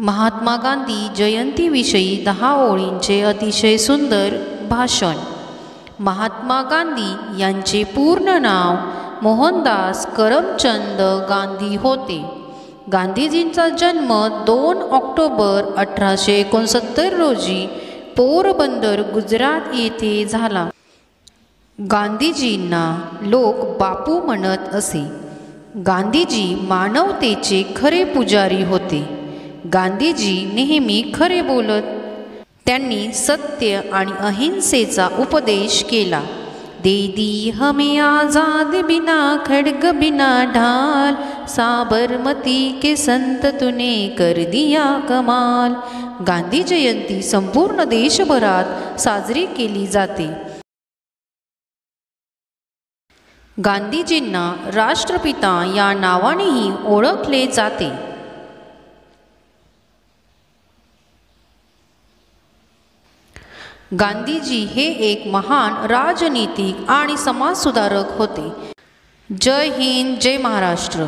महात्मा गांधी जयंतीविषयी दहा ओळींचे अतिशय सुंदर भाषण. महात्मा गांधी यांचे पूर्ण नाव मोहनदास करमचंद गांधी होते. गांधीजींचा जन्म दोन ऑक्टोबर अठराशे एकोणसत्तर रोजी पोरबंदर गुजरात येथे झाला. गांधीजींना लोक बापू म्हणत असे. गांधीजी मानवतेचे खरे पुजारी होते. गांधीजी नेहमी खरे बोलत. त्यांनी सत्य आणि अहिंसेचा उपदेश केला. दे दी हमें आजाद बिना खड्ग बिना ढाल. साबरमती के संत तुने कर दिया कमाल. गांधी जयंती संपूर्ण देशभरात साजरी केली जाते. गांधीजींना राष्ट्रपिता या नावानेही ओळखले जाते. गांधीजी हे एक महान राजनीतिक आणि समाजसुधारक होते. जय हिंद जय महाराष्ट्र.